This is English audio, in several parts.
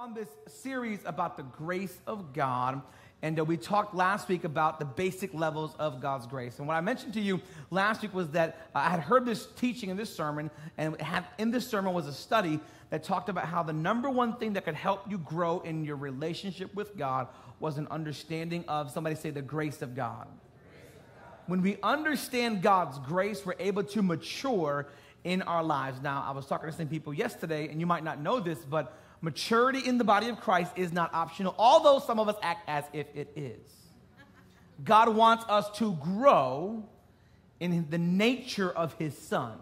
on this series about the grace of God. And uh, we talked last week about the basic levels of God's grace. And what I mentioned to you last week was that uh, I had heard this teaching in this sermon, and had, in this sermon was a study that talked about how the number one thing that could help you grow in your relationship with God was an understanding of, somebody say, the grace of God. When we understand God's grace, we're able to mature in our lives. Now, I was talking to some people yesterday, and you might not know this, but maturity in the body of Christ is not optional, although some of us act as if it is. God wants us to grow in the nature of His Son.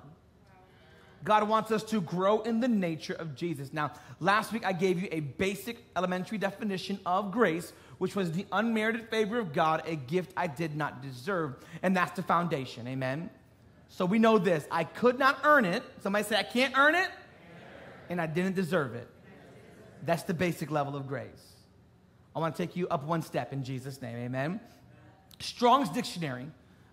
God wants us to grow in the nature of Jesus. Now, last week I gave you a basic elementary definition of grace, which was the unmerited favor of God, a gift I did not deserve. And that's the foundation. Amen. So we know this I could not earn it. Somebody say, I can't earn it, and I didn't deserve it. That's the basic level of grace. I want to take you up one step in Jesus' name. Amen. Strong's Dictionary,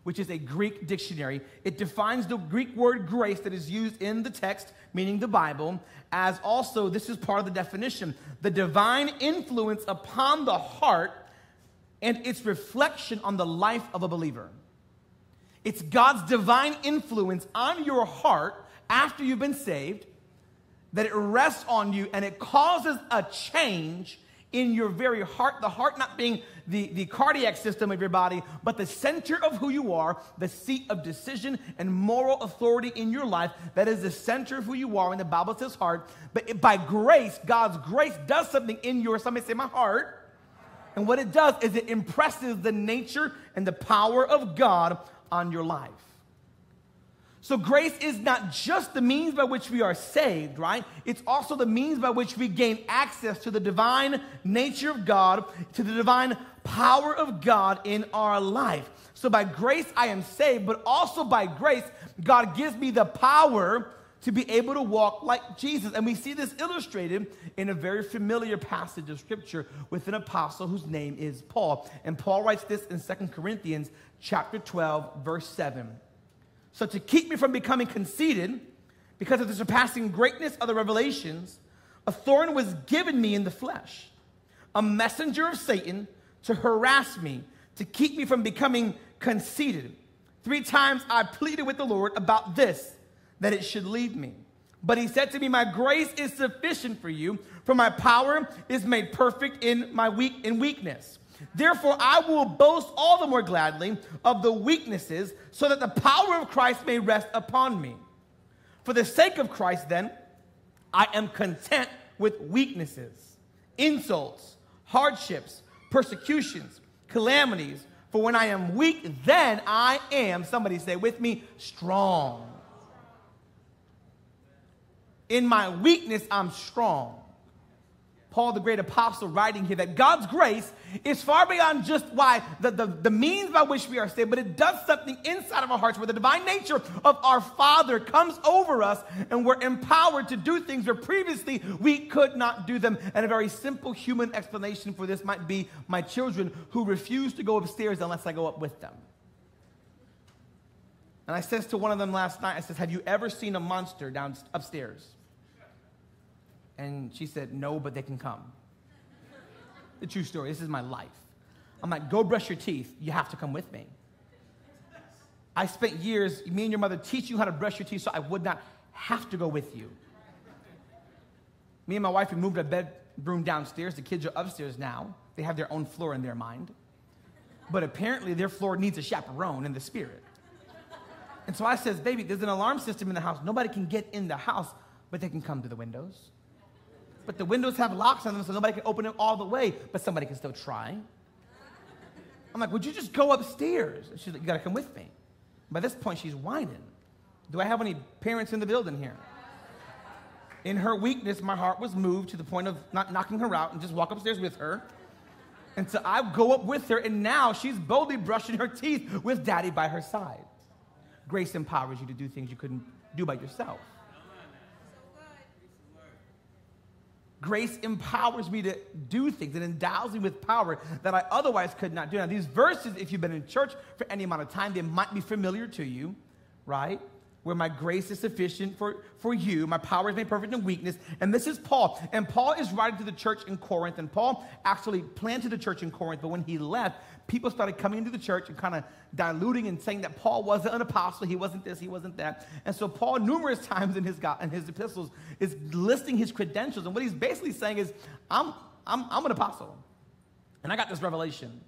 which is a Greek dictionary, it defines the Greek word grace that is used in the text, meaning the Bible, as also, this is part of the definition, the divine influence upon the heart and its reflection on the life of a believer. It's God's divine influence on your heart after you've been saved that it rests on you and it causes a change in your very heart. The heart not being the, the cardiac system of your body, but the center of who you are, the seat of decision and moral authority in your life. That is the center of who you are. And the Bible says heart. But it, by grace, God's grace does something in your, somebody say, my heart. And what it does is it impresses the nature and the power of God on your life. So, grace is not just the means by which we are saved, right? It's also the means by which we gain access to the divine nature of God, to the divine power of God in our life. So, by grace, I am saved, but also by grace, God gives me the power to be able to walk like Jesus. And we see this illustrated in a very familiar passage of scripture with an apostle whose name is Paul. And Paul writes this in Second Corinthians chapter 12, verse 7. So, to keep me from becoming conceited, because of the surpassing greatness of the revelations, a thorn was given me in the flesh, a messenger of Satan to harass me, to keep me from becoming conceited. Three times I pleaded with the Lord about this, that it should leave me. But he said to me, My grace is sufficient for you, for my power is made perfect in my weak in weakness. Therefore, I will boast all the more gladly of the weaknesses, so that the power of Christ may rest upon me. For the sake of Christ, then, I am content with weaknesses, insults, hardships, persecutions, calamities. For when I am weak, then I am, somebody say with me, strong. In my weakness, I'm strong. Paul, the great apostle, writing here that God's grace is far beyond just why the, the, the, means by which we are saved, but it does something inside of our hearts where the divine nature of our Father comes over us and we're empowered to do things where previously we could not do them. And a very simple human explanation for this might be my children who refuse to go upstairs unless I go up with them. And I says to one of them last night, I says, Have you ever seen a monster down upstairs? And she said, No, but they can come. The true story. This is my life. I'm like, Go brush your teeth. You have to come with me. I spent years, me and your mother, teach you how to brush your teeth so I would not have to go with you. Me and my wife, we moved a bedroom downstairs. The kids are upstairs now. They have their own floor in their mind. But apparently, their floor needs a chaperone in the spirit. And so I says, baby, there's an alarm system in the house. Nobody can get in the house, but they can come to the windows but the windows have locks on them so nobody can open it all the way, but somebody can still try. I'm like, would you just go upstairs? she's like, you gotta come with me. By this point, she's whining. Do I have any parents in the building here? In her weakness, my heart was moved to the point of not knocking her out and just walk upstairs with her. And so I go up with her, and now she's boldly brushing her teeth with daddy by her side. Grace empowers you to do things you couldn't do by yourself. Grace empowers me to do things. It endows me with power that I otherwise could not do. Now, these verses, if you've been in church for any amount of time, they might be familiar to you, right? Where my grace is sufficient for, for you. My power is made perfect in weakness. And this is Paul. And Paul is writing to the church in Corinth. And Paul actually planted the church in Corinth, but when he left, people started coming into the church and kind of diluting and saying that Paul wasn't an apostle, he wasn't this, he wasn't that. And so Paul, numerous times in his, in his epistles, is listing his credentials. And what he's basically saying is, I'm, I'm, I'm an apostle. And I got this revelation.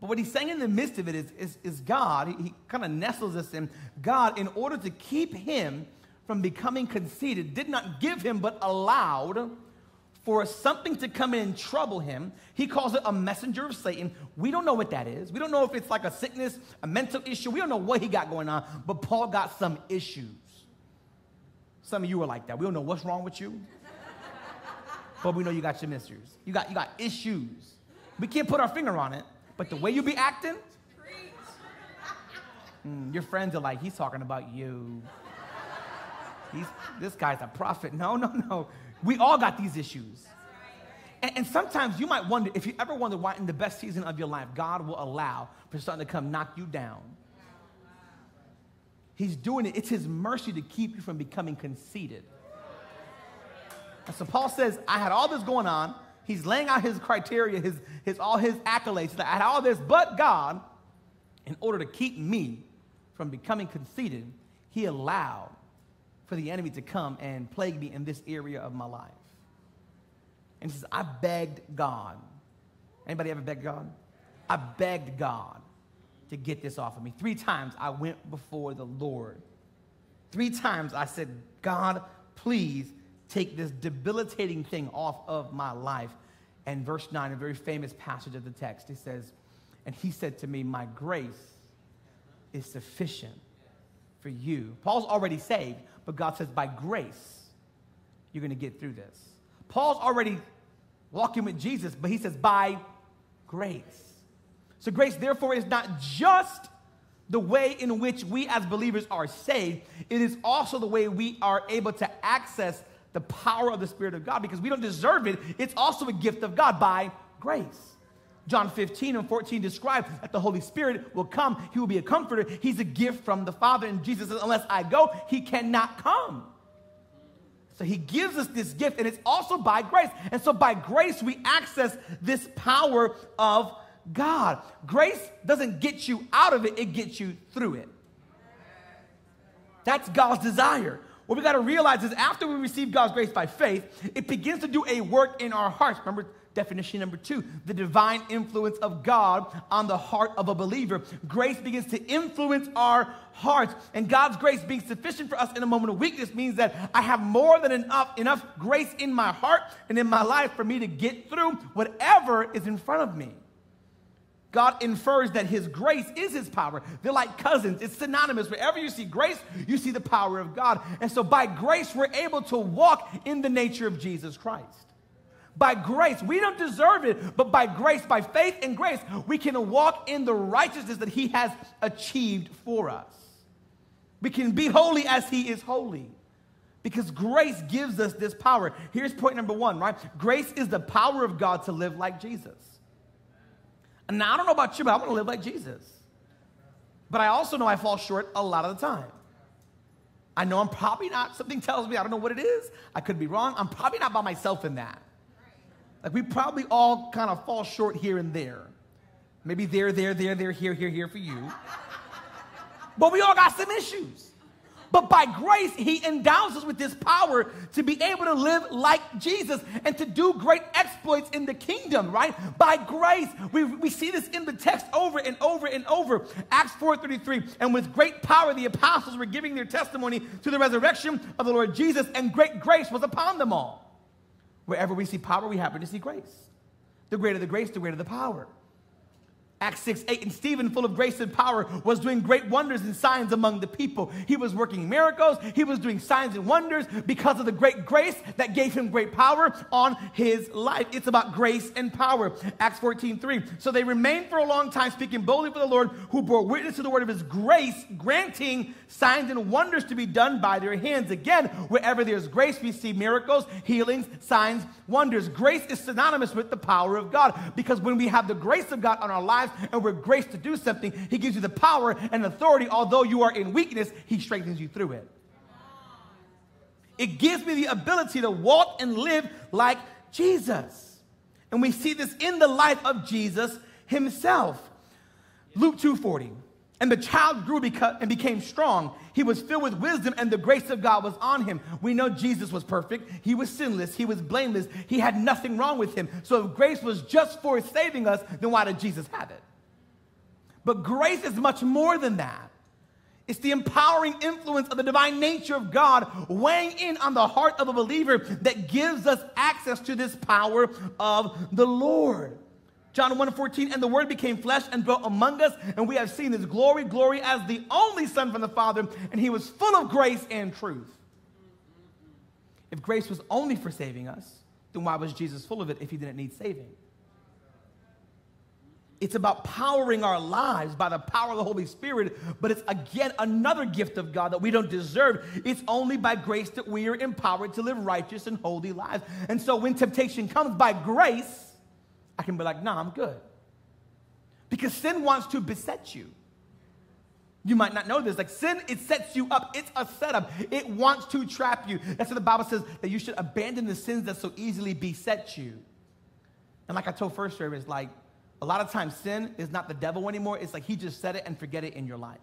But what he's saying in the midst of it is, is, is God, he, he kind of nestles us in God, in order to keep him from becoming conceited, did not give him, but allowed for something to come in and trouble him. He calls it a messenger of Satan. We don't know what that is. We don't know if it's like a sickness, a mental issue. We don't know what he got going on, but Paul got some issues. Some of you are like that. We don't know what's wrong with you, but we know you got your issues. You got, you got issues. We can't put our finger on it, but the way you be acting, mm, your friends are like, he's talking about you. He's, this guy's a prophet. No, no, no. We all got these issues. And, and, sometimes you might wonder if you ever wonder why, in the best season of your life, God will allow for something to come knock you down. He's doing it, it's His mercy to keep you from becoming conceited. And so Paul says, I had all this going on. He's laying out his criteria, his, his, all his accolades. I had all this, but God, in order to keep me from becoming conceited, he allowed for the enemy to come and plague me in this area of my life. And he says, I begged God. Anybody ever begged God? I begged God to get this off of me. Three times I went before the Lord. Three times I said, God, please take this debilitating thing off of my life. And verse 9, a very famous passage of the text, it says, And he said to me, My grace is sufficient for you. Paul's already saved, but God says, By grace, you're going to get through this. Paul's already walking with Jesus, but he says, By grace. So, grace, therefore, is not just the way in which we as believers are saved, it is also the way we are able to access the power of the Spirit of God because we don't deserve it. It's also a gift of God by grace. John 15 and 14 describe that the Holy Spirit will come. He will be a comforter. He's a gift from the Father. And Jesus says, unless I go, he cannot come. So he gives us this gift, and it's also by grace. And so by grace, we access this power of God. Grace doesn't get you out of it, it gets you through it. That's God's desire. What we got to realize is after we receive God's grace by faith, it begins to do a work in our hearts. Remember definition number two the divine influence of God on the heart of a believer. Grace begins to influence our hearts. And God's grace being sufficient for us in a moment of weakness means that I have more than enough, enough grace in my heart and in my life for me to get through whatever is in front of me. God infers that his grace is his power. They're like cousins, it's synonymous. Wherever you see grace, you see the power of God. And so by grace, we're able to walk in the nature of Jesus Christ. By grace, we don't deserve it, but by grace, by faith and grace, we can walk in the righteousness that he has achieved for us. We can be holy as he is holy because grace gives us this power. Here's point number one, right? Grace is the power of God to live like Jesus. And now I don't know about you, but I want to live like Jesus. But I also know I fall short a lot of the time. I know I'm probably not, something tells me, I don't know what it is. I could be wrong. I'm probably not by myself in that. Like we probably all kind of fall short here and there. Maybe there, there, there, there, here, here, here for you. But we all got some issues. But by grace, He endows us with this power to be able to live like Jesus and to do great exploits in the kingdom, right? By grace. We, we see this in the text over and over and over. Acts 4.33, and with great power the apostles were giving their testimony to the resurrection of the Lord Jesus, and great grace was upon them all. Wherever we see power, we happen to see grace. The greater the grace, the greater the power. Acts 6, 8, and Stephen, full of grace and power, was doing great wonders and signs among the people. He was working miracles, he was doing signs and wonders because of the great grace that gave him great power on his life. It's about grace and power. Acts 14, 3. So they remained for a long time speaking boldly for the Lord, who bore witness to the word of his grace, granting signs and wonders to be done by their hands. Again, wherever there's grace, we see miracles, healings, signs, wonders. Grace is synonymous with the power of God because when we have the grace of God on our lives, lives and we're graced to do something, He gives you the power and authority. Although you are in weakness, He strengthens you through it. It gives me the ability to walk and live like Jesus. And we see this in the life of Jesus himself. Luke 2:40. And the child grew and became strong. He was filled with wisdom, and the grace of God was on him. We know Jesus was perfect. He was sinless. He was blameless. He had nothing wrong with him. So if grace was just for saving us, then why did Jesus have it? But grace is much more than that. It's the empowering influence of the divine nature of God weighing in on the heart of a believer that gives us access to this power of the Lord. John 1 14, and the word became flesh and dwelt among us, and we have seen his glory, glory as the only Son from the Father, and he was full of grace and truth. If grace was only for saving us, then why was Jesus full of it if he didn't need saving? It's about powering our lives by the power of the Holy Spirit, but it's again another gift of God that we don't deserve. It's only by grace that we are empowered to live righteous and holy lives. And so when temptation comes by grace, I can be like, nah, I'm good. Because sin wants to beset you. You might not know this. Like sin, it sets you up. It's a setup. It wants to trap you. That's what the Bible says that you should abandon the sins that so easily beset you. And like I told first service, like a lot of times sin is not the devil anymore. It's like he just said it and forget it in your life.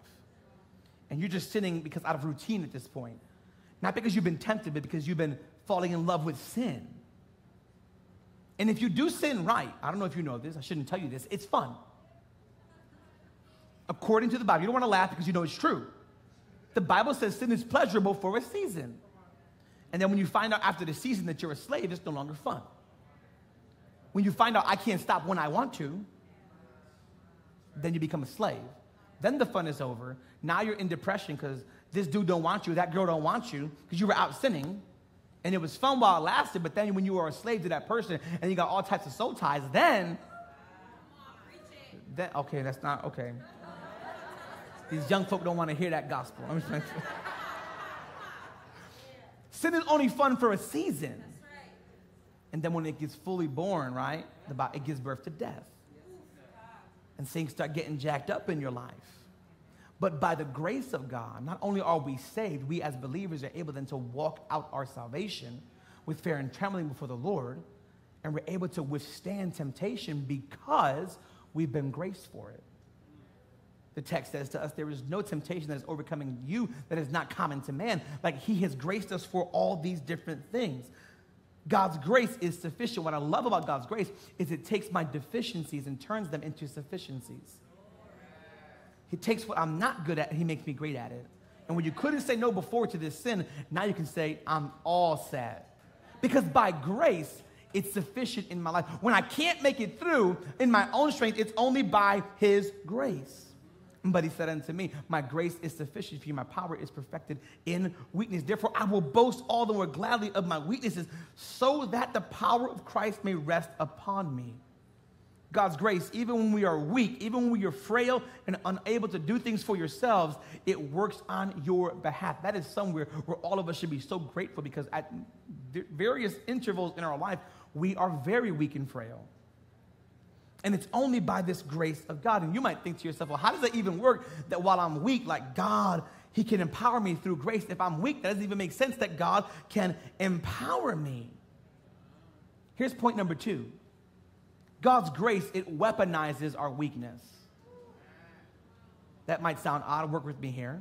And you're just sinning because out of routine at this point. Not because you've been tempted, but because you've been falling in love with sin. And if you do sin right, I don't know if you know this, I shouldn't tell you this, it's fun. According to the Bible, you don't want to laugh because you know it's true. The Bible says sin is pleasurable for a season. And then when you find out after the season that you're a slave, it's no longer fun. When you find out I can't stop when I want to, then you become a slave. Then the fun is over. Now you're in depression because this dude don't want you, that girl don't want you because you were out sinning. And it was fun while it lasted, but then when you were a slave to that person and you got all types of soul ties, then, then okay, that's not okay. These young folk don't want to hear that gospel. I'm just Sin is only fun for a season. And then when it gets fully born, right, it gives birth to death. And things start getting jacked up in your life. But by the grace of God, not only are we saved, we as believers are able then to walk out our salvation with fear and trembling before the Lord, and we're able to withstand temptation because we've been graced for it. The text says to us, There is no temptation that is overcoming you that is not common to man. Like he has graced us for all these different things. God's grace is sufficient. What I love about God's grace is it takes my deficiencies and turns them into sufficiencies. He takes what I'm not good at and he makes me great at it. And when you couldn't say no before to this sin, now you can say, I'm all set. Because by grace, it's sufficient in my life. When I can't make it through in my own strength, it's only by his grace. But he said unto me, My grace is sufficient for you. My power is perfected in weakness. Therefore, I will boast all the more gladly of my weaknesses, so that the power of Christ may rest upon me. God's grace, even when we are weak, even when we are frail and unable to do things for yourselves, it works on your behalf. That is somewhere where all of us should be so grateful because at various intervals in our life, we are very weak and frail. And it's only by this grace of God. And you might think to yourself, well, how does that even work that while I'm weak, like God, He can empower me through grace? If I'm weak, that doesn't even make sense that God can empower me. Here's point number two God's grace, it weaponizes our weakness. That might sound odd. Work with me here.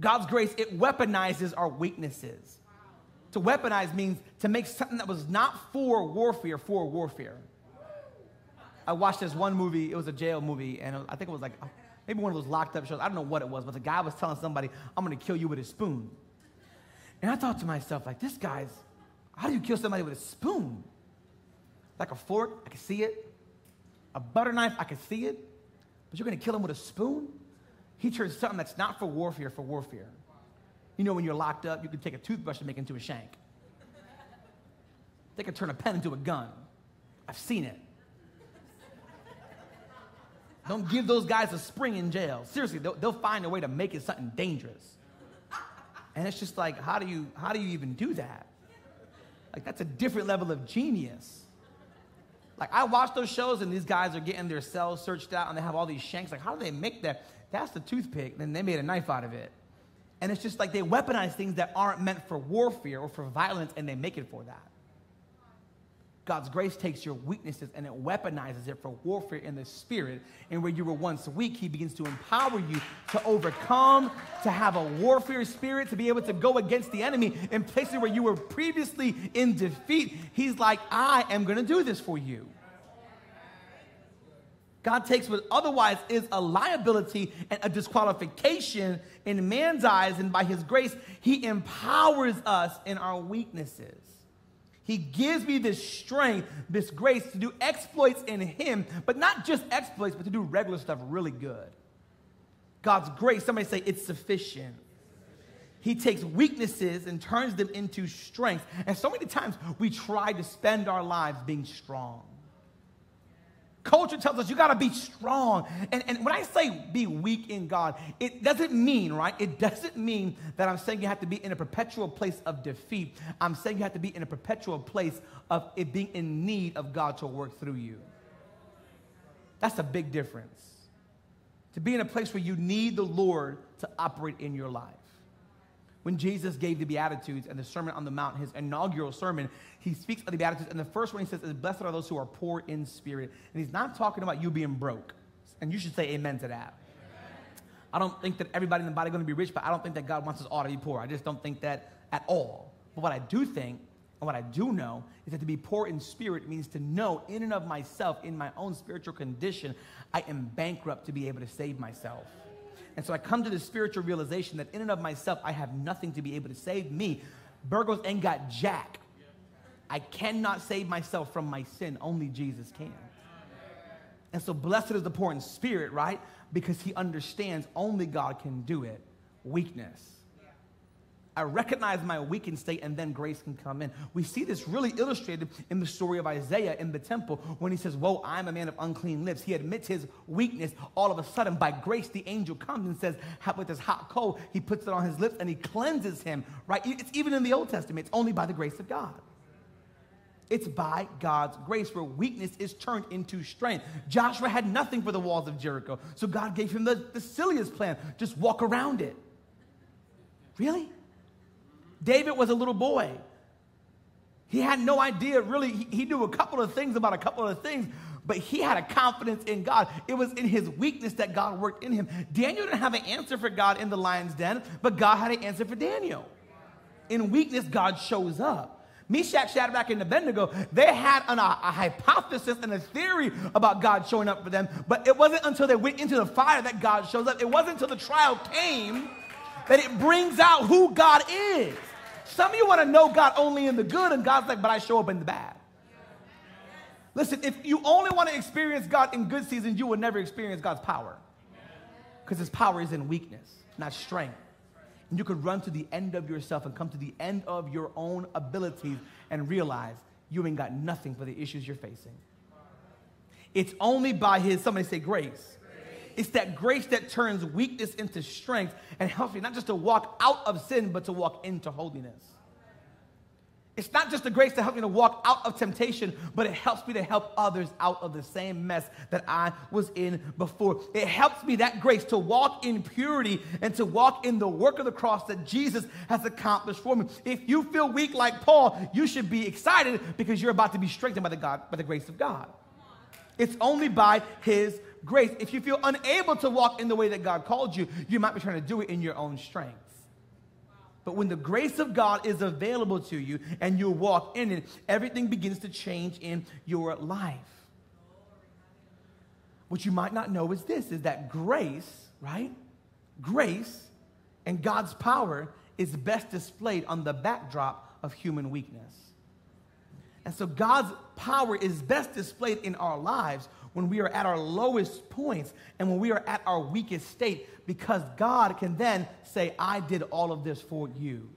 God's grace, it weaponizes our weaknesses. To weaponize means to make something that was not for warfare, for warfare. I watched this one movie, it was a jail movie, and I think it was like maybe one of those locked up shows. I don't know what it was, but the guy was telling somebody, I'm gonna kill you with a spoon. And I thought to myself, like, this guy's, how do you kill somebody with a spoon? Like a fork, I can see it. A butter knife, I can see it. But you're to kill him with a spoon? He turns something that's not for warfare for warfare. You know, when you're locked up, you can take a toothbrush and make it into a shank. They can turn a pen into a gun. I've seen it. Don't give those guys a spring in jail. Seriously, they'll, they'll, find a way to make it something dangerous. And it's just like, how do you how do you even do that? Like that's a different level of genius. Like I watch those shows and these guys are getting their cells searched out and they have all these shanks. Like, how do they make that? That's the toothpick. Then they made a knife out of it. And it's just like they weaponize things that aren't meant for warfare or for violence and they make it for that. God's grace takes your weaknesses and it weaponizes it for warfare in the spirit. And where you were once weak, He begins to empower you to overcome, to have a warfare spirit, to be able to go against the enemy in places where you were previously in defeat. He's like, I am going to do this for you. God takes what otherwise is a liability and a disqualification in man's eyes, and by His grace, He empowers us in our weaknesses. He gives me this strength, this grace to do exploits in Him, but not just exploits, but to do regular stuff really good. God's grace, somebody say it's sufficient. He takes weaknesses and turns them into strength. And so many times we try to spend our lives being strong. Culture tells us you got to be strong. And, and when I say be weak in God, it doesn't mean, right? It doesn't mean that I'm saying you have to be in a perpetual place of defeat. I'm saying you have to be in a perpetual place of it being in need of God to work through you. That's a big difference. To be in a place where you need the Lord to operate in your life when Jesus gave the Beatitudes and the Sermon on the Mount, his inaugural sermon, he speaks of the Beatitudes. And the first one he says is, Blessed are those who are poor in spirit. And he's not talking about you being broke. And you should say amen to that. I don't think that everybody in the body is going to be rich, but I don't think that God wants us all to be poor. I just don't think that at all. But what I do think and what I do know is that to be poor in spirit means to know in and of myself, in my own spiritual condition, I am bankrupt to be able to save myself. And so I come to the spiritual realization that in and of myself, I have nothing to be able to save me. Burgos ain't got jack. I cannot save myself from my sin. Only Jesus can. And so blessed is the poor in spirit, right? Because he understands only God can do it. Weakness. I recognize my weakened state, and then grace can come in. We see this really illustrated in the story of Isaiah in the temple when he says, Whoa, I'm a man of unclean lips. He admits his weakness. All of a sudden, by grace, the angel comes and says, With this hot coal, he puts it on his lips and he cleanses him, right? It's even in the Old Testament, it's only by the grace of God. It's by God's grace where weakness is turned into strength. Joshua had nothing for the walls of Jericho, so God gave him the, the silliest plan just walk around it. Really? David was a little boy. He had no idea, really. He, knew a couple of things about a couple of things, but he had a confidence in God. It was in his weakness that God worked in him. Daniel didn't have an answer for God in the lion's den, but God had an answer for Daniel. In weakness, God shows up. Meshach, Shadrach, and Abednego, they had an, a, a, hypothesis and a theory about God showing up for them, but it wasn't until they went into the fire that God shows up. It wasn't until the trial came that it brings out who God is. Some of you want to know God only in the good, and God's like, but I show up in the bad. Listen, if you only want to experience God in good seasons, you will never experience God's power. Because his power is in weakness, not strength. And you could run to the end of yourself and come to the end of your own abilities and realize you ain't got nothing for the issues you're facing. It's only by his, somebody say grace it's that grace that turns weakness into strength and helps me not just to walk out of sin, but to walk into holiness. It's not just the grace to help me to walk out of temptation, but it helps me to help others out of the same mess that I was in before. It helps me, that grace, to walk in purity and to walk in the work of the cross that Jesus has accomplished for me. If you feel weak like Paul, you should be excited because you're about to be strengthened by the, God, by the grace of God. It's only by his grace. If you feel unable to walk in the way that God called you, you might be trying to do it in your own strength. But when the grace of God is available to you and you walk in it, everything begins to change in your life. What you might not know is this is that grace, right? Grace and God's power is best displayed on the backdrop of human weakness. And so God's power is best displayed in our lives when we are at our lowest points and when we are at our weakest state because God can then say, I did all of this for you.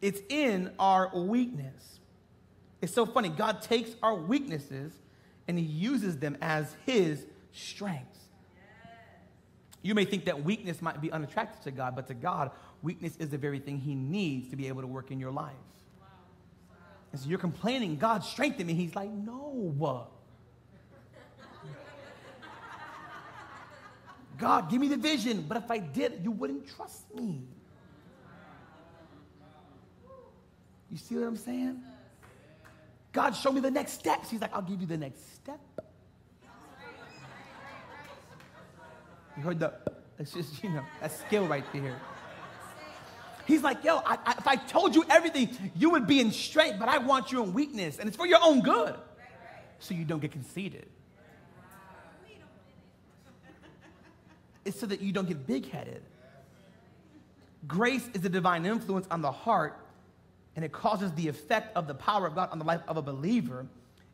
It's in our weakness. It's so funny. God takes our weaknesses and he uses them as his strengths. You may think that weakness might be unattractive to God, but to God, weakness is the very thing he needs to be able to work in your life. And so you're complaining, God strengthen me. He's like, no. God, give me the vision. But if I did, you wouldn't trust me. You see what I'm saying? God, show me the next steps. He's like, I'll give you the next step. You heard the, it's just, you know, that skill right there. He's like, yo, I, I, if I told you everything, you would be in strength, but I want you in weakness. And it's for your own good. So you don't get conceited. It's so that you don't get big headed. Grace is a divine influence on the heart, and it causes the effect of the power of God on the life of a believer.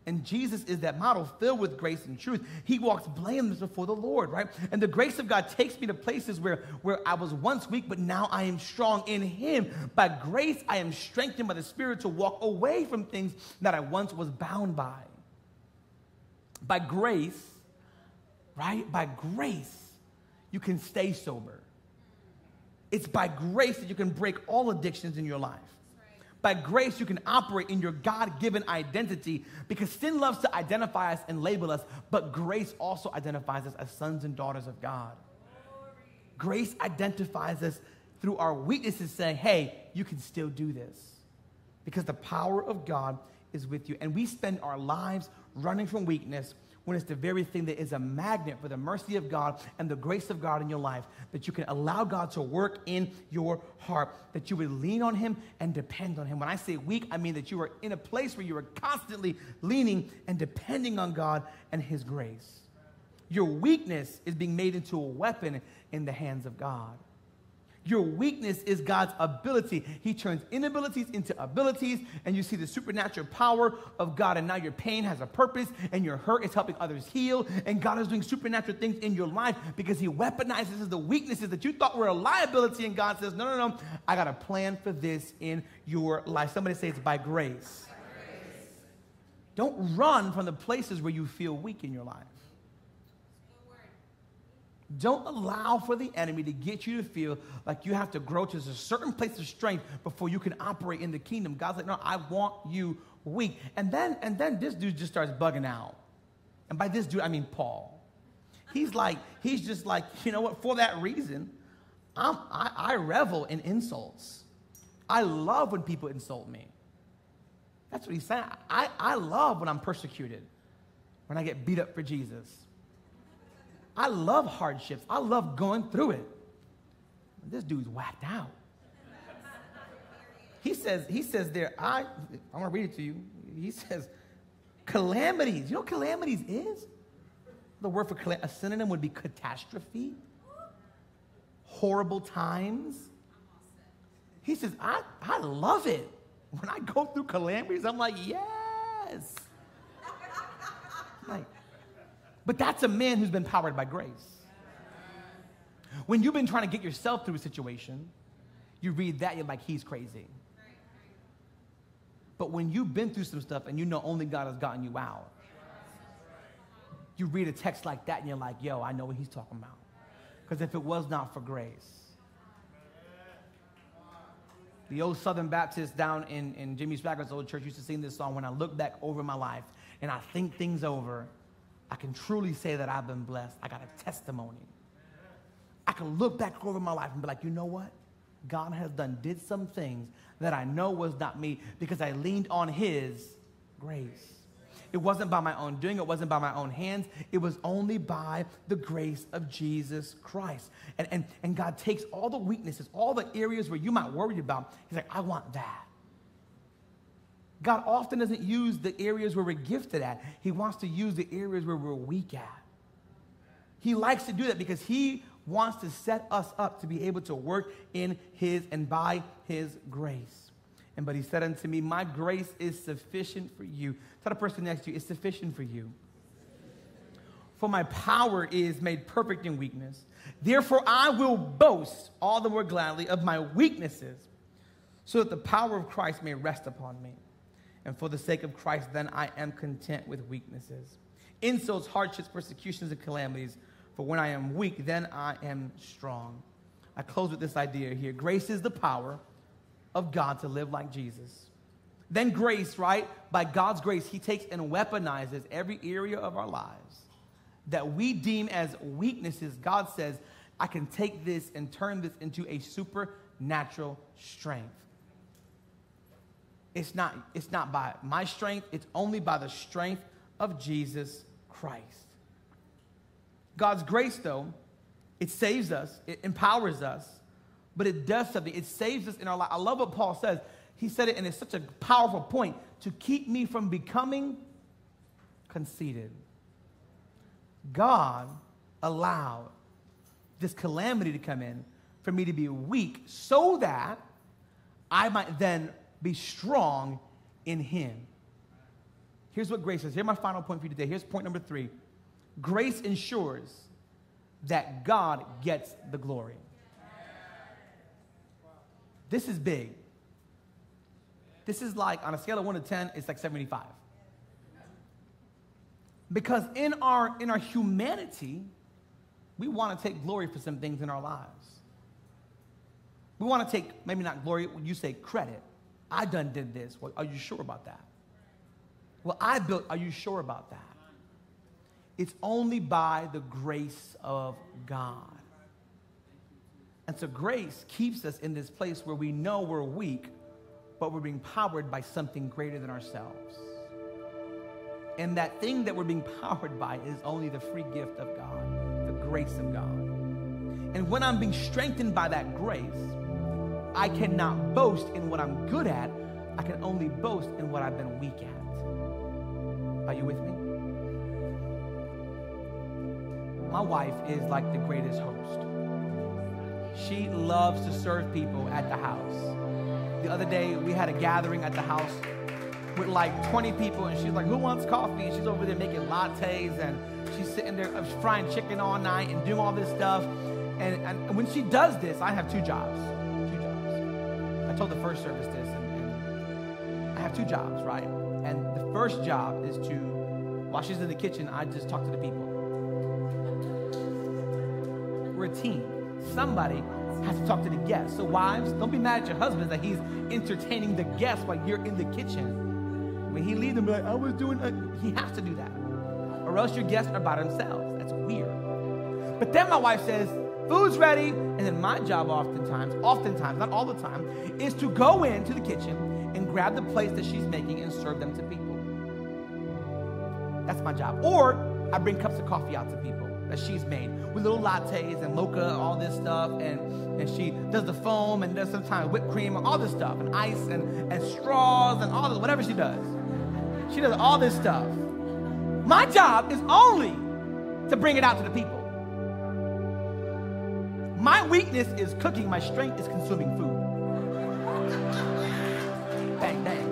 And Jesus is that model filled with grace and truth. He walks blameless before the Lord, right? And the grace of God takes me to places where, where I was once weak, but now I am strong in Him. By grace, I am strengthened by the Spirit to walk away from things that I once was bound by. By grace, right? By grace, you can stay sober. It's by grace that you can break all addictions in your life. By grace, you can operate in your God given identity because sin loves to identify us and label us, but grace also identifies us as sons and daughters of God. Grace identifies us through our weaknesses, saying, hey, you can still do this because the power of God is with you. And we spend our lives running from weakness when it's the very thing that is a magnet for the mercy of God and the grace of God in your life, that you can allow God to work in your heart, that you would lean on Him and depend on Him. When I say weak, I mean that you are in a place where you are constantly leaning and depending on God and His grace. Your weakness is being made into a weapon in the hands of God. Your weakness is God's ability. He turns inabilities into abilities, and you see the supernatural power of God. And now your pain has a purpose, and your hurt is helping others heal. And God is doing supernatural things in your life because He weaponizes the weaknesses that you thought were a liability. And God says, No, no, no, I got a plan for this in your life. Somebody say it's by grace. By grace. Don't run from the places where you feel weak in your life. Don't allow for the enemy to get you to feel like you have to grow to a certain place of strength before you can operate in the kingdom. God's like, no, I want you weak. And then, and then this dude just starts bugging out. And by this dude, I mean Paul. He's like, he's just like, you know what? For that reason, I'm, I, I revel in insults. I love when people insult me. That's what he's saying. I, I love when I'm persecuted, when I get beat up for Jesus. I love hardships. I love going through it. This dude's whacked out. He says, he says there, I, I'm gonna read it to you. He says, calamities. You know what calamities is? The word for a synonym would be catastrophe, horrible times. He says, I, I love it. When I go through calamities, I'm like, yes. like, but that's a man who's been powered by grace. When you've been trying to get yourself through a situation, you read that, you're like, he's crazy. But when you've been through some stuff and you know only God has gotten you out, you read a text like that and you're like, yo, I know what he's talking about. Because if it was not for grace, the old Southern Baptist down in, in Jimmy Swaggart's old church used to sing this song when I look back over my life and I think things over I can truly say that I've been blessed. I got a testimony. I can look back over my life and be like, you know what? God has done, did some things that I know was not me because I leaned on His grace. It wasn't by my own doing, it wasn't by my own hands, it was only by the grace of Jesus Christ. And, and, and God takes all the weaknesses, all the areas where you might worry about, He's like, I want that. God often doesn't use the areas where we're gifted at. He wants to use the areas where we're weak at. He likes to do that because he wants to set us up to be able to work in his and by his grace. And but he said unto me, My grace is sufficient for you. Tell the person next to you, it's sufficient for you. For my power is made perfect in weakness. Therefore, I will boast all the more gladly of my weaknesses, so that the power of Christ may rest upon me. And for the sake of Christ, then I am content with weaknesses, insults, hardships, persecutions, and calamities. For when I am weak, then I am strong. I close with this idea here grace is the power of God to live like Jesus. Then grace, right? By God's grace, He takes and weaponizes every area of our lives that we deem as weaknesses. God says, I can take this and turn this into a supernatural strength. It's not, it's not by my strength, it's only by the strength of Jesus Christ. God's grace, though, it saves us, it empowers us, but it does something. It saves us in our life. I love what Paul says. He said it, and it's such a powerful point to keep me from becoming conceited. God allowed this calamity to come in for me to be weak so that I might then be strong in Him. Here's what grace is. Here's my final point for you today. Here's point number three grace ensures that God gets the glory. This is big. This is like, on a scale of 1 to 10, it's like 75. Because in our, in our humanity, we want to take glory for some things in our lives. We want to take, maybe not glory, you say credit. I done did this. Well, are you sure about that? Well, I built, are you sure about that? It's only by the grace of God. And so grace keeps us in this place where we know we're weak, but we're being powered by something greater than ourselves. And that thing that we're being powered by is only the free gift of God, the grace of God. And when I'm being strengthened by that grace, I cannot boast in what I'm good at. I can only boast in what I've been weak at. Are you with me? My wife is like the greatest host. She loves to serve people at the house. The other day, we had a gathering at the house with like 20 people, and she's like, Who wants coffee? And she's over there making lattes, and she's sitting there uh, frying chicken all night and doing all this stuff. And, and when she does this, I have two jobs. I told the first service this, and, and I have two jobs, right? And the first job is to, while she's in the kitchen, I just talk to the people. We're a team. Somebody has to talk to the guests. So, wives, don't be mad at your husband that he's entertaining the guests while you're in the kitchen. When he leaves them, like, I was doing, a, he has to do that. Or else your guests are by themselves. That's weird. But then my wife says, food's ready. And then my job oftentimes, oftentimes, not all the time, is to go into the kitchen and grab the plates that she's making and serve them to people. That's my job. Or I bring cups of coffee out to people that she's made with little lattes and mocha, all this stuff. And, and she does the foam and does sometimes whipped cream, and all this stuff, and ice and, and straws and all this, whatever she does. She does all this stuff. My job is only to bring it out to the people. My weakness is cooking, my strength is consuming food. Bang, bang.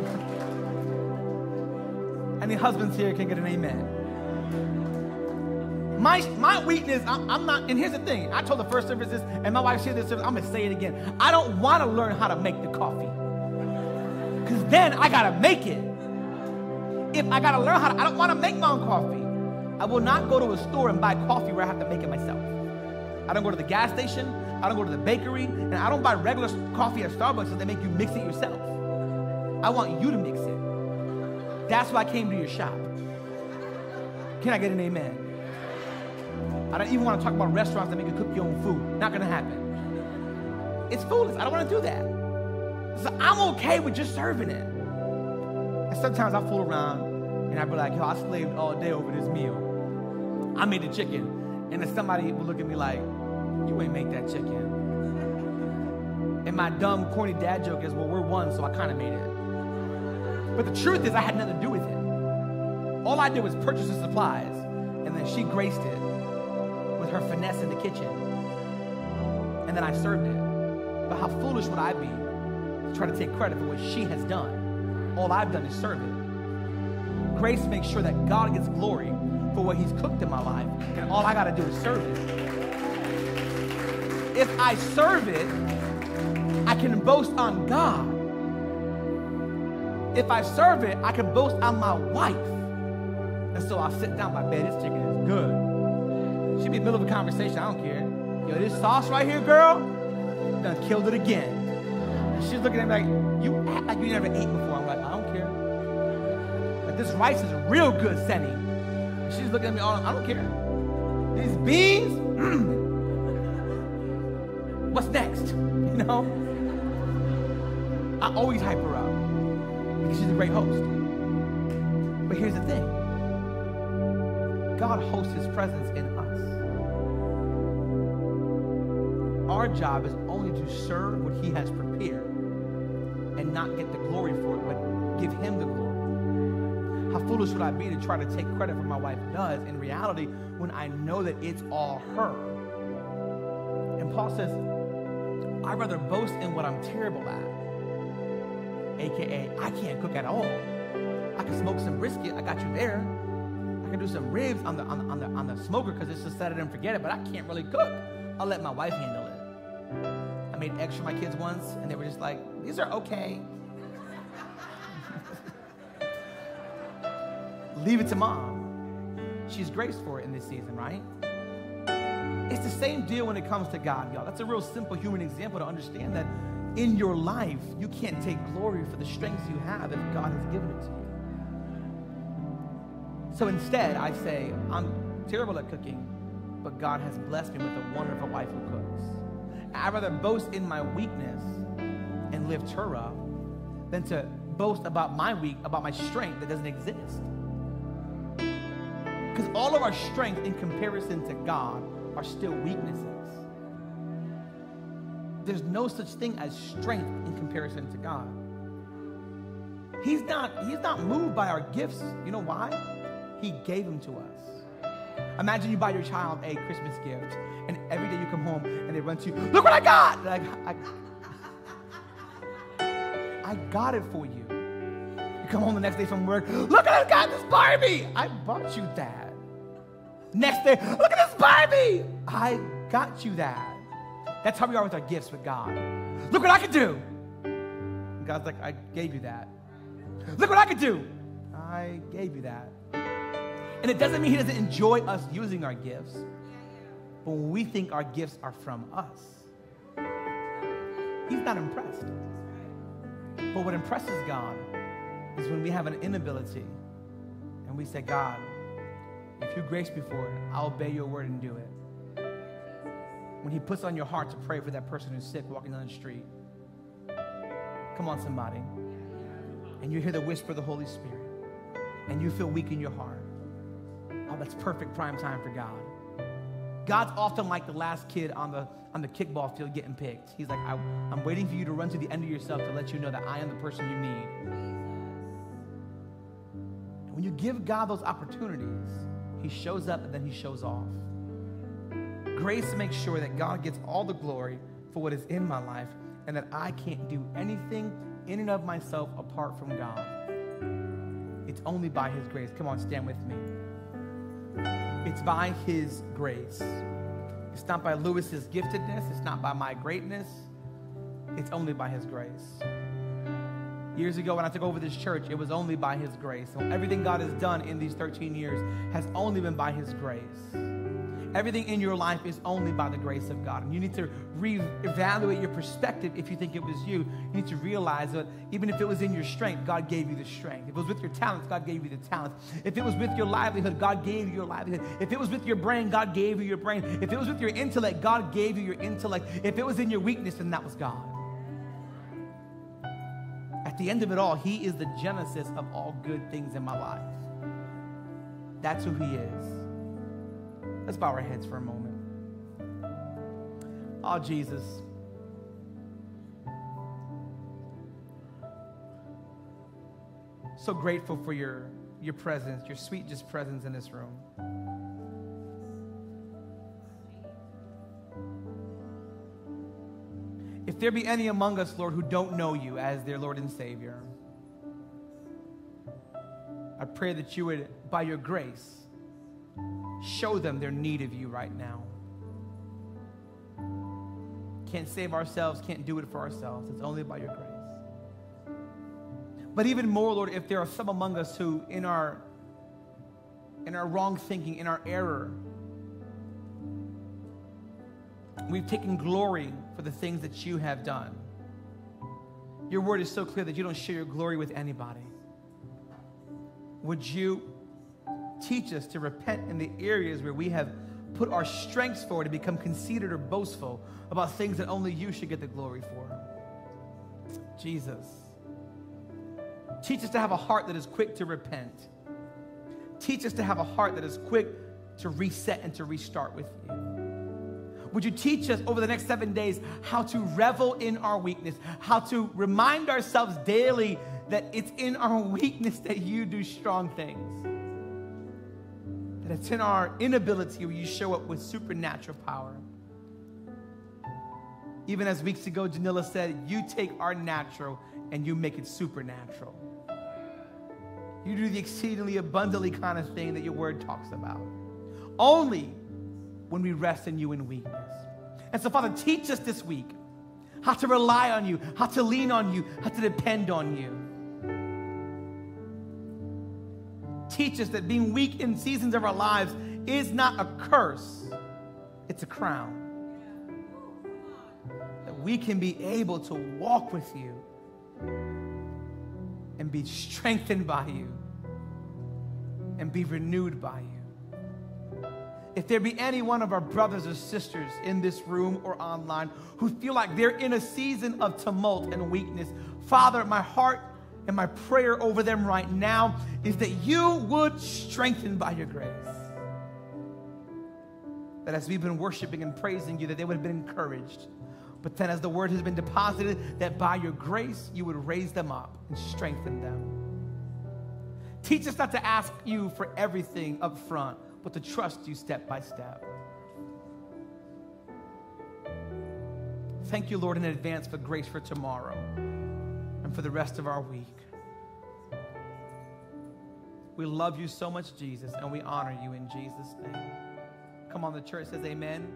Any husbands here can get an amen. My, my weakness, I'm, I'm, not, and here's the thing. I told the first service this, and my wife shared this service, I'm gonna say it again. I don't wanna learn how to make the coffee. Because then I gotta make it if I gotta learn how to, I don't wanna make my own coffee. I will not go to a store and buy coffee where I have to make it myself. I don't go to the gas station, I don't go to the bakery, and I don't buy regular coffee at Starbucks so they make you mix it yourself. I want you to mix it. That's why I came to your shop. Can I get an amen? I don't even want to talk about restaurants that make you cook your own food. Not gonna happen. It's foolish. I don't want to do that. So I'm okay with just serving it. And sometimes I fool around and I be like, yo, I slaved all day over this meal. I made the chicken. And then somebody will look at me like, you ain't make that chicken. And my dumb, corny dad joke is, well, we're one, so I kind of made it. But the truth is, I had nothing to do with it. All I did was purchase the supplies, and then she graced it with her finesse in the kitchen. And then I served it. But how foolish would I be to try to take credit for what she has done? All I've done is serve it. Grace makes sure that God gets glory for what He's cooked in my life, and all I got to do is serve it. If I serve it, I can boast on God. If I serve it, I can boast on my wife. And so I'll sit down, my bed, this chicken is good. She'll be in the middle of a conversation, I don't care. Yo, this sauce right here, girl, done killed it again. She's looking at me like, you act like you never ate before. I'm like, I don't care. but this rice is real good, Senny. Looking at me all, I don't care. These beans, mm. what's next? You know? I always hype her up because she's a great host. But here's the thing God hosts his presence in us. Our job is only to serve what he has prepared and not get the glory for it, but give him the glory. How foolish would I be to try to take credit for my wife does in reality when I know that it's all her? And Paul says, I'd rather boast in what I'm terrible at, aka I can't cook at all. I can smoke some brisket, I got you there. I can do some ribs on the on the on the, on the smoker because it's just set it and forget it, but I can't really cook. I'll let my wife handle it. I made eggs for my kids once, and they were just like, these are okay. Leave it to mom. She's graced for it in this season, right? It's the same deal when it comes to God, y'all. That's a real simple human example to understand that in your life, you can't take glory for the strengths you have if God has given it to you. So instead, I say, I'm terrible at cooking, but God has blessed me with a wonderful wife who cooks. I'd rather boast in my weakness and lift her up than to boast about my weak, about my strength that doesn't exist. Because all of our strength in comparison to God are still weaknesses. There's no such thing as strength in comparison to God. He's not, he's not moved by our gifts. You know why? He gave them to us. Imagine you buy your child a Christmas gift, and every day you come home and they run to you, look what I got! Like, I, I got it for you. You come home the next day from work, look at I got this Barbie! I bought you that. Next day, look at this Barbie! I got you that. That's how we are with our gifts with God. Look what I can do! And God's like, I gave you that. Look what I can do! I gave you that. And it doesn't mean He doesn't enjoy us using our gifts, but when we think our gifts are from us, He's not impressed. But what impresses God is when we have an inability and we say, God, if you grace me for it, I'll obey your word and do it. When He puts on your heart to pray for that person who's sick walking down the street, come on, somebody, and you hear the whisper of the Holy Spirit, and you feel weak in your heart. Oh, that's perfect prime time for God. God's often like the last kid on the on the kickball field getting picked. He's like, I, am waiting for you to run to the end of yourself to let you know that I am the person you need. And when you give God those opportunities, He shows up and then He shows off. Grace makes sure that God gets all the glory for what is in my life and that I can't do anything in and of myself apart from God. It's only by His grace. Come on, stand with me. It's by His grace. It's not by Luis's giftedness. It's not by my greatness. It's only by His grace. Years ago, when I took over this church, it was only by His grace. So everything God has done in these 13 years has only been by His grace. Everything in your life is only by the grace of God. And you need to reevaluate your perspective if you think it was you. You need to realize that even if it was in your strength, God gave you the strength. If it was with your talents, God gave you the talents. If it was with your livelihood, God gave you your livelihood. If it was with your brain, God gave you your brain. If it was with your intellect, God gave you your intellect. If it was in your weakness, then that was God. At the end of it all, He is the genesis of all good things in my life. That's who He is. Let's bow our heads for a moment. Oh, Jesus. So grateful for your, your presence, your sweet just presence in this room. If there be any among us, Lord, who don't know you as their Lord and Savior, I pray that you would, by your grace, show them their need of you right now. Can't save ourselves, can't do it for ourselves. It's only by your grace. But even more, Lord, if there are some among us who, in our in our wrong thinking, in our error, we've taken glory for the things that you have done. Your word is so clear that you don't share your glory with anybody. would you teach us to repent in the areas where we have put our strengths forward to become conceited or boastful about things that only you should get the glory for? Jesus. Teach us to have a heart that is quick to repent. Teach us to have a heart that is quick to reset and to restart with you. Would you teach us over the next seven days how to revel in our weakness, how to remind ourselves daily that it's in our weakness that you do strong things? That it's in our inability where you show up with supernatural power. Even as weeks ago, Janilla said, You take our natural and you make it supernatural. You do the exceedingly abundantly kind of thing that your word talks about. Only when we rest in you in weakness. And so, Father, teach us this week how to rely on you, how to lean on you, how to depend on you. Teach us that being weak in seasons of our lives is not a curse, it's a crown. That we can be able to walk with you and be strengthened by you and be renewed by you. If there be any one of our brothers or sisters in this room or online who feel like they're in a season of tumult and weakness, Father, my heart and my prayer over them right now is that you would strengthen by your grace. That as we've been worshiping and praising you, that they would have been encouraged but then, as the word has been deposited, that by your grace you would raise them up and strengthen them. Teach us not to ask you for everything up front, but to trust you step by step. Thank you, Lord, in advance for grace for tomorrow and for the rest of our week. We love you so much, Jesus, and we honor you in Jesus' name. Come on, the church says amen.